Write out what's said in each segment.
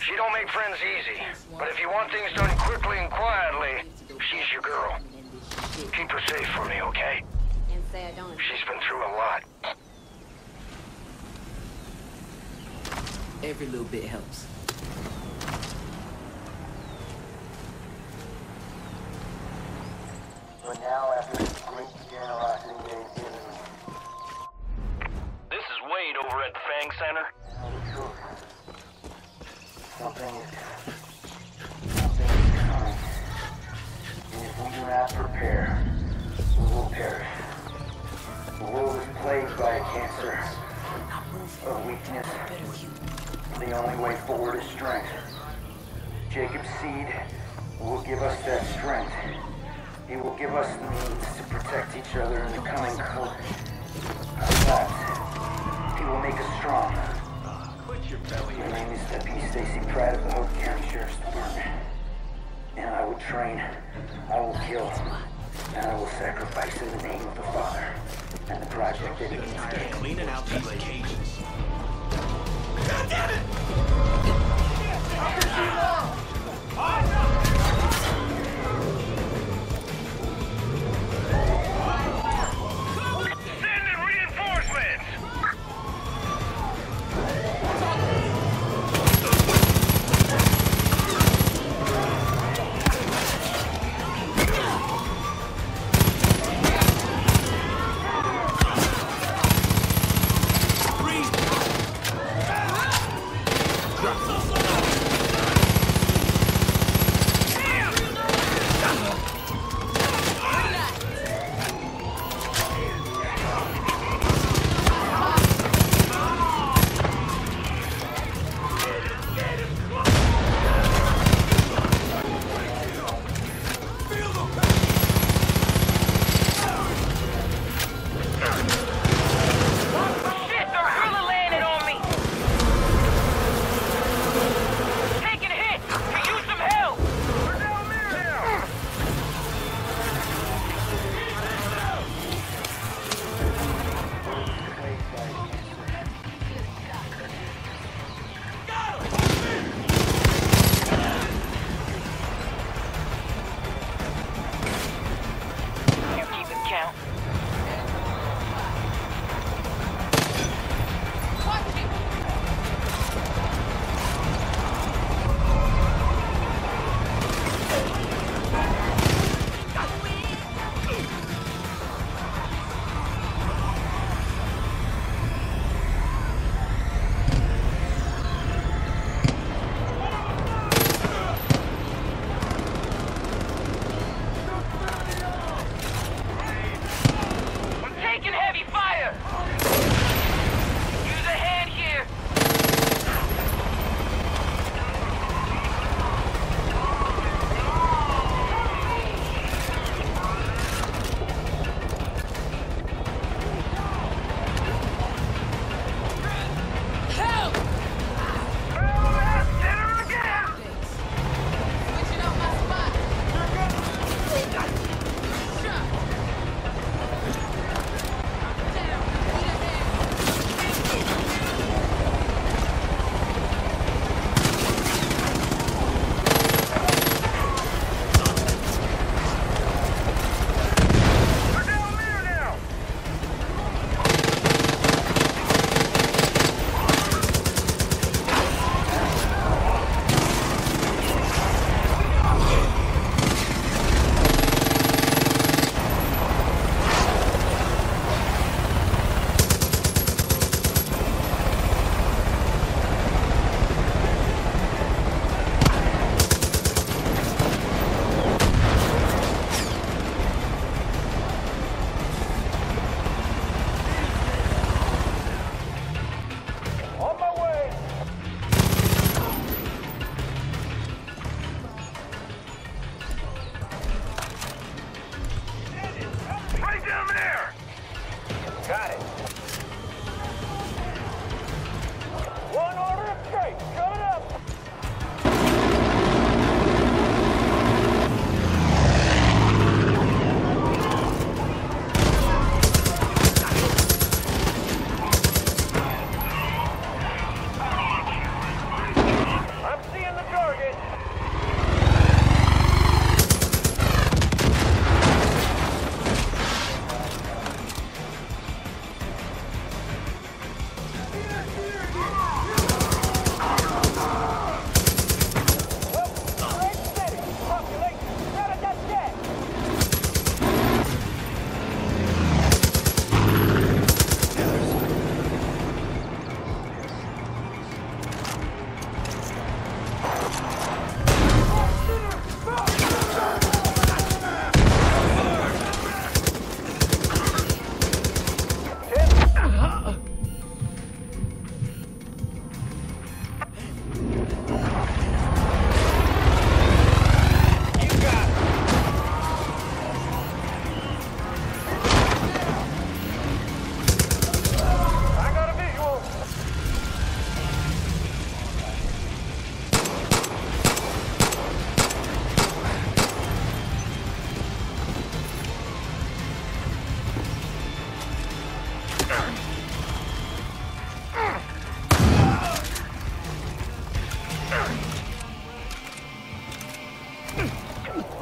She don't make friends easy, but if you want things done quickly and quietly, she's your girl. Keep her safe for me, okay? And say I don't. She's been through a lot. Every little bit helps. But now, after this great generosity they've given me, This is Wade over at the Fang Center. Tell the truth. Something is... Something is coming. And if we do not prepare, we will perish. The world is plagued by a cancer of weakness. The only way forward is strength. Jacob's seed will give us that strength. He will give us the means to protect each other in the coming cold. He will make us strong. My name is Deputy Stacy Pratt of the Hope County Sheriff's Department. And I will train, I will kill, and I will sacrifice in the name of the Father and the project that he can Cleaning out these cages. Sending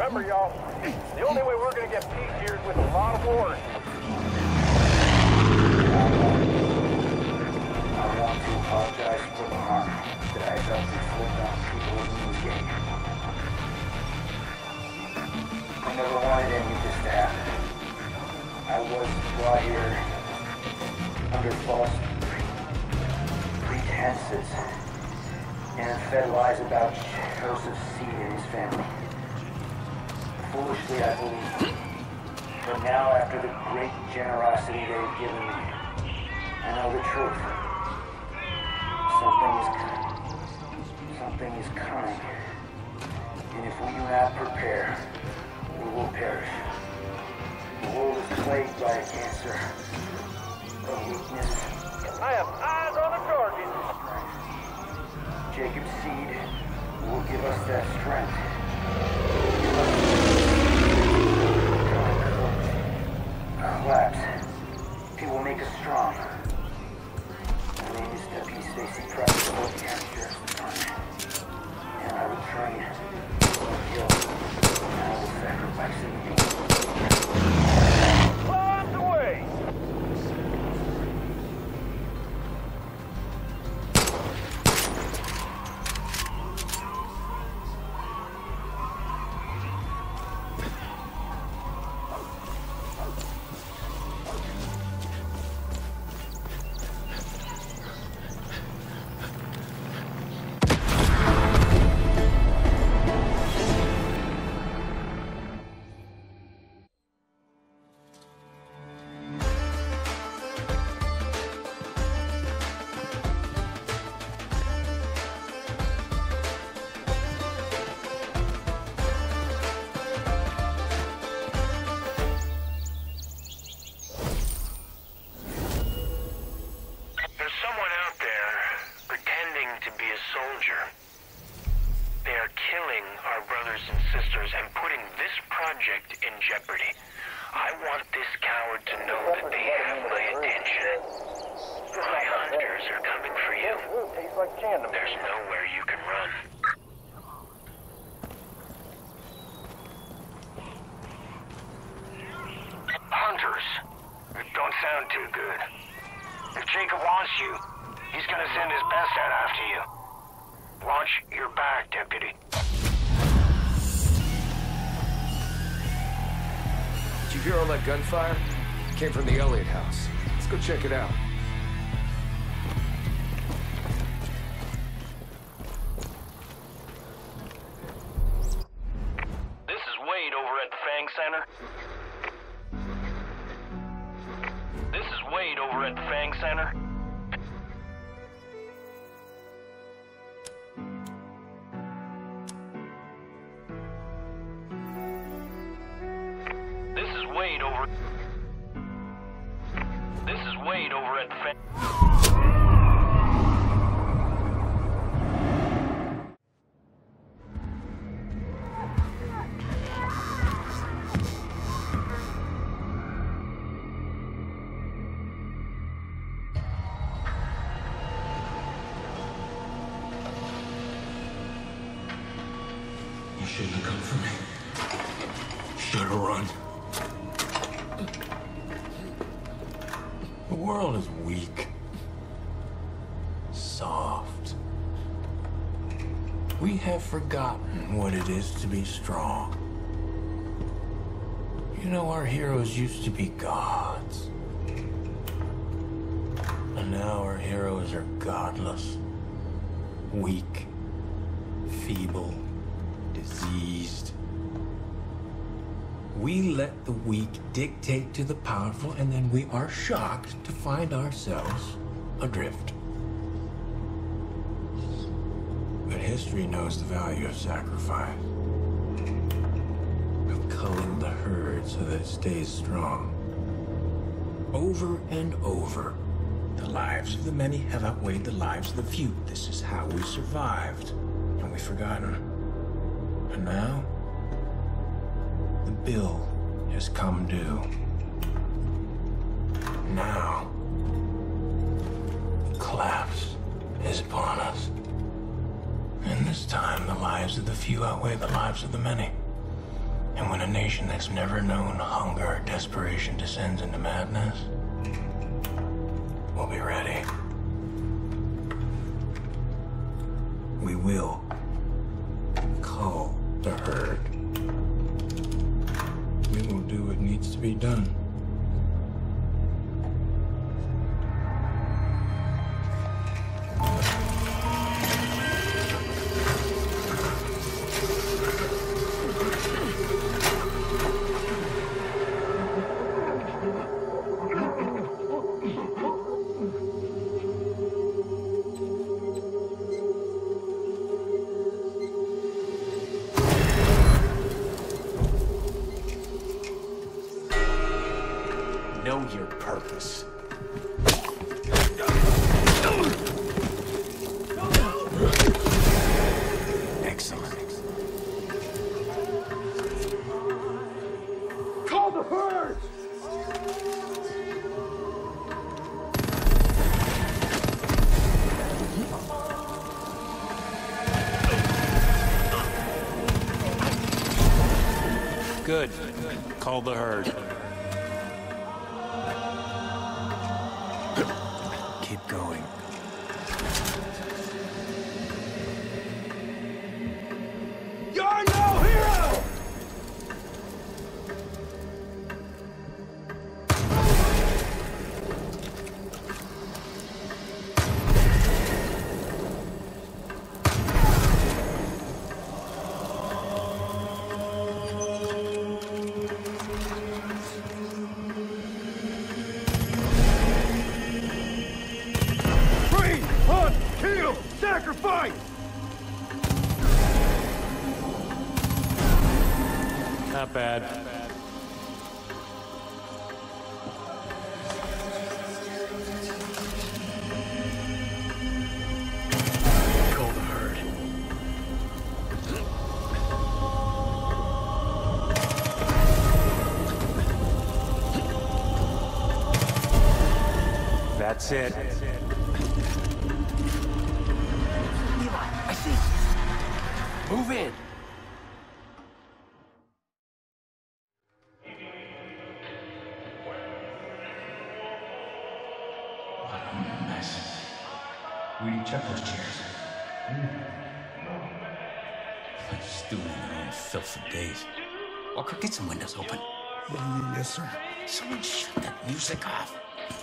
General. The only way we're gonna get peace here is with a lot of war. I want to apologize for the harm that I felt inflict on people in Newgate. I never wanted any of this to happen. I was brought here under false pretenses and fed lies about Joseph Seed and his family. Foolishly, I believed. But now, after the great generosity they've given me, I know the truth. Something is something is coming. And if we do not prepare, we will perish. The world is plagued by a cancer of weakness. I have eyes on the target. Jacob's seed will give us that strength. Collapse. He will make us strong. My name is Deputy Stacy Pratt, of the County And I will train, I will kill, and I will sacrifice in too good. If Jacob wants you, he's gonna send his best out after you. Watch your back, deputy. Did you hear all that gunfire? It Came from the Elliott house. Let's go check it out. Over at Fang Center. Shouldn't have come for me. Should have run. The world is weak. Soft. We have forgotten what it is to be strong. You know, our heroes used to be gods. And now our heroes are godless, weak, feeble, We let the weak dictate to the powerful, and then we are shocked to find ourselves adrift. But history knows the value of sacrifice, of culling the herd so that it stays strong. Over and over, the lives of the many have outweighed the lives of the few. This is how we survived, and we've forgotten. And now, the bill has come due. Now, the collapse is upon us. And this time, the lives of the few outweigh the lives of the many. And when a nation that's never known hunger or desperation descends into madness, we'll be ready. We will the herd. We will do what needs to be done. Good. Call the herd. Keep going. Sacrifice! Not bad. Call the herd. That's it. Check those chairs. Mm. Stewing in their own filth for days. Walker, get some windows open. Yes, sir. Someone shut that music off.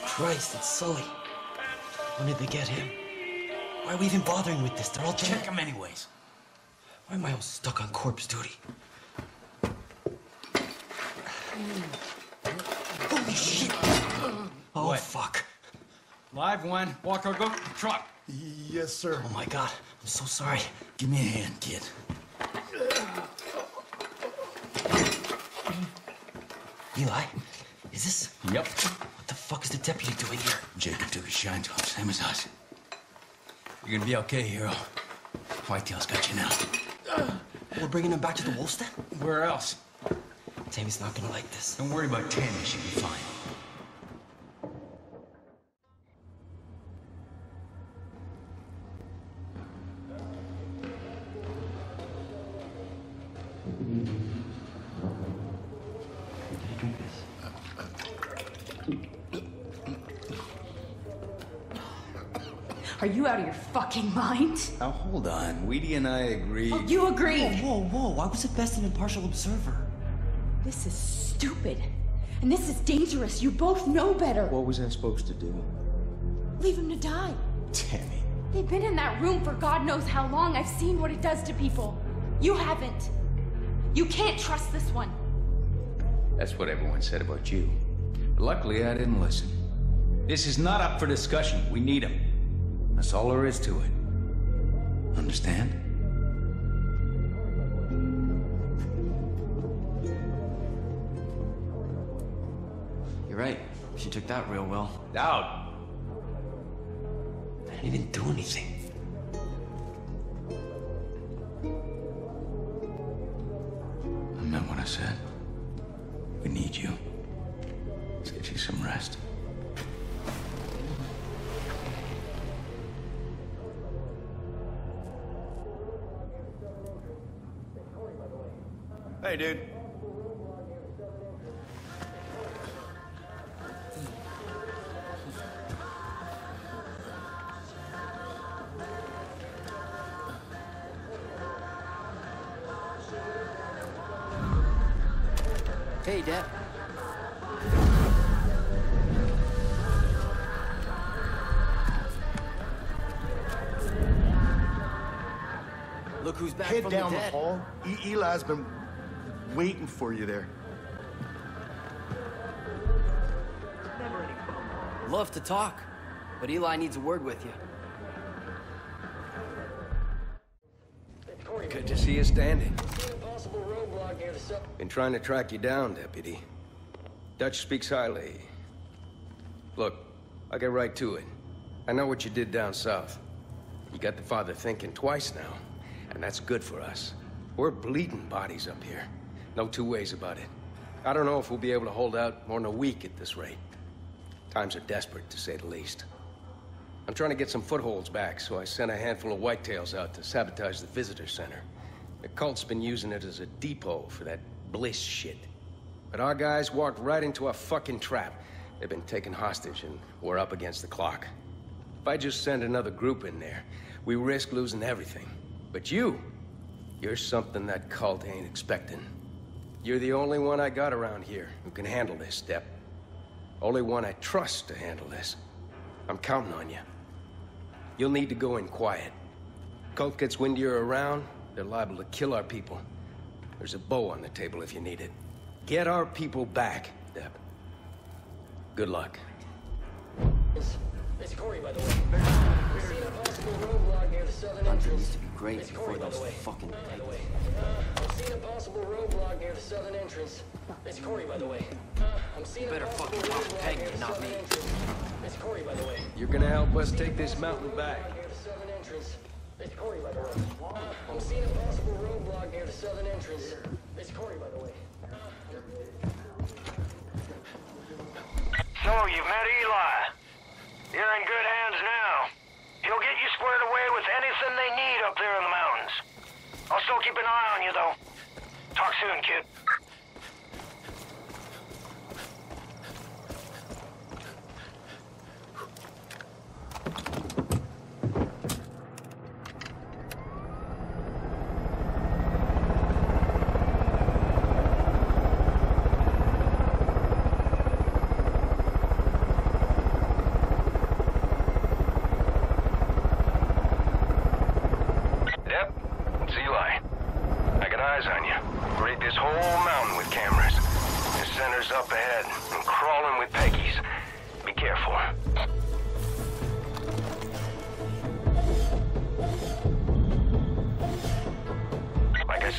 Christ, it's Sully. When did they get him? Why are we even bothering with this? They're all dead. Check them anyways. Why am I all stuck on corpse duty? Holy shit! Oh, What? fuck. Live one. Walker, go truck. Yes, sir. Oh, my God. I'm so sorry. Give me a hand, kid. Eli, is this... Yep. What the fuck is the deputy doing here? Jacob took his shine to him, same as us. You're gonna be okay, hero. Whitetail's got you now. We're bringing him back to the wolf's den? Where else? Tammy's not gonna like this. Don't worry about Tammy, she'll be fine. Are you out of your fucking mind? Now hold on. Wheaty and I agreed. Oh, you agreed. Whoa, whoa, I was at best an impartial observer. This is stupid. And this is dangerous. You both know better. What was I supposed to do? Leave him to die. Tammy. They've been in that room for God knows how long. I've seen what it does to people. You haven't. You can't trust this one. That's what everyone said about you. But luckily, I didn't listen. This is not up for discussion. We need him. That's all there is to it. Understand? You're right. She took that real well. Out. I didn't even do anything. Hey, Dad. Look who's back Head from down the the, dead. hall. E Eli's been waiting for you there. Love to talk, but Eli needs a word with you. Good to see you standing. Been trying to track you down, Deputy. Dutch speaks highly. Look, I'll get right to it. I know what you did down south. You got the father thinking twice now, and that's good for us. We're bleeding bodies up here. No two ways about it. I don't know if we'll be able to hold out more than a week at this rate. Times are desperate, to say the least. I'm trying to get some footholds back, so I sent a handful of whitetails out to sabotage the visitor center. The cult's been using it as a depot for that bliss shit. But our guys walked right into a fucking trap. They've been taken hostage, and we're up against the clock. If I just send another group in there, we risk losing everything. But you, you're something that cult ain't expecting. You're the only one I got around here who can handle this, Step. Only one I trust to handle this. I'm counting on you. You'll need to go in quiet. Cult gets wind you're around, they're liable to kill our people. There's a bow on the table if you need it. Get our people back, Deb. Good luck. It's Corey, by the way. We've seen a possible roadblock near the southern Hunter entrance. used to be great It's before Corey, by the way. fucking By the way. Uh, I'm seeing a possible roadblock near the southern entrance. It's Corey, by the way. Uh, I'm seeing better a possible fucking talk to roadblock Peggy, near the not me. entrance. It's Corey, by the way. You're gonna help us take this mountain back. Near the southern entrance. It's Corey, by the way. I'm seeing a possible roadblock near the southern entrance. It's Corey, by the way. So, you've met Eli. You're in good hands now. He'll get you squared away with anything they need up there in the mountains. I'll still keep an eye on you, though. Talk soon, kid.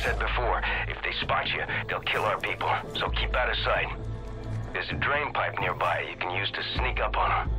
Said before, if they spot you, they'll kill our people. So keep out of sight. There's a drain pipe nearby you can use to sneak up on them.